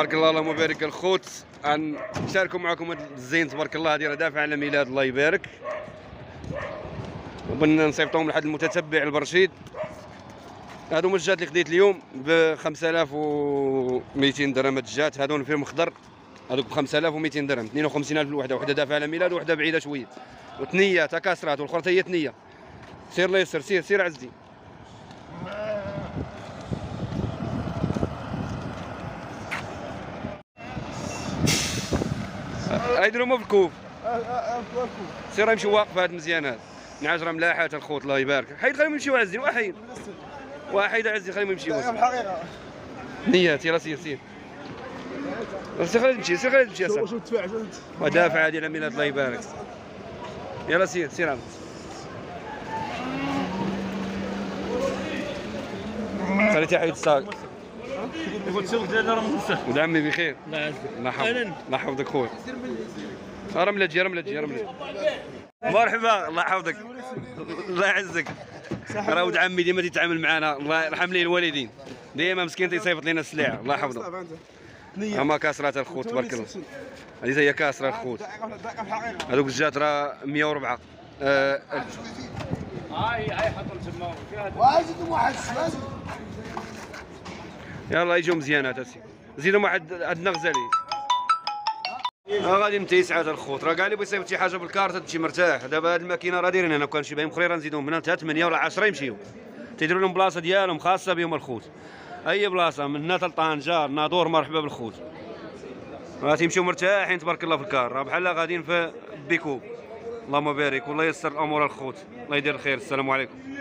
اللهم بارك الخوت. نشاركوا معكم هذا الزين تبارك الله ديال دافع على ميلاد الله يبارك. وبنا نصيفطوهم لحد المتتبع البرشيد. هادو مجات اللي خديت اليوم ب 5200 درهم. هاد الجات هادو فيهم خضر هذوك ب 5200 درهم. 52000 الوحده وحدة دافع على ميلاد وحدة بعيدة شوية. وثنيه تكاسرات والاخرى هي ثنيه سير الله يسر سير سير عزي. هيديروا في الكوف سير يمشي واقف هاد مزيانات نعاش راه ملاحات الخوت الله يبارك حيد خليهم يمشيو عزي واحد واحد عزي خليهم يمشيو الحقيقة نيات يلا سير سير سير خلينا نمشي سير خلينا نمشي شو تدفع ودافع هذه الامينات الله يبارك يلا سير سير عم خليتي حيد الساق ولد عمي بخير. الله يعزك. الله يحفظك الله يحفظك خويا رملة تجي رملة تجي رملة مرحبا. الله يحفظك. الله يعزك. راه ولد عمي ديما تيتعامل معنا الله يرحم ليه الوالدين. ديما مسكين تيصيفط لنا السلعه الله يحفظه. أما كاسرات الخوت تبارك الله. هذه هي كاسرة الخوت. هذوك الجات راه 104 آه هاي هاي حطوا تما. واجد واحد يلا يجوا مزيانات اسي زيدهم واحد عندنا غزالي ها غادي نمتي ساعات الخوت. راه كاع اللي يصيفط شي حاجة بالكارت تمشي مرتاح. دابا هاد الماكينة راه دايرين هنا. كان شي باين مخري راه نزيدوهم من حتى 8 ولا 10 يمشيو. تيديروا لهم بلاصة ديالهم خاصة بهم الخوت. أي بلاصة؟ من هنا طنجه ناظور مرحبا بالخوت. راه تيمشيو مرتاحين تبارك الله في الكار. راه بحال غاديين في بيكو. اللهم بارك والله يسر الأمور الخوت الله يدير الخير. السلام عليكم.